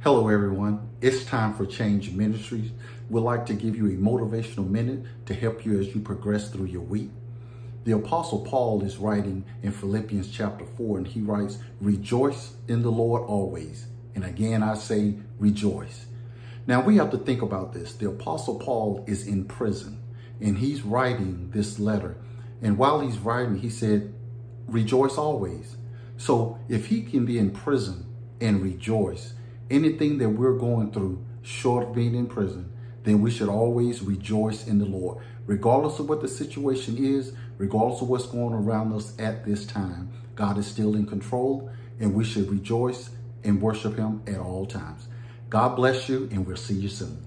Hello, everyone. It's time for Change Ministries. We'd like to give you a motivational minute to help you as you progress through your week. The Apostle Paul is writing in Philippians chapter 4, and he writes, Rejoice in the Lord always. And again, I say, rejoice. Now, we have to think about this. The Apostle Paul is in prison, and he's writing this letter. And while he's writing, he said, Rejoice always. So if he can be in prison and rejoice, anything that we're going through short of being in prison, then we should always rejoice in the Lord. Regardless of what the situation is, regardless of what's going around us at this time, God is still in control and we should rejoice and worship him at all times. God bless you and we'll see you soon.